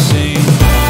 sing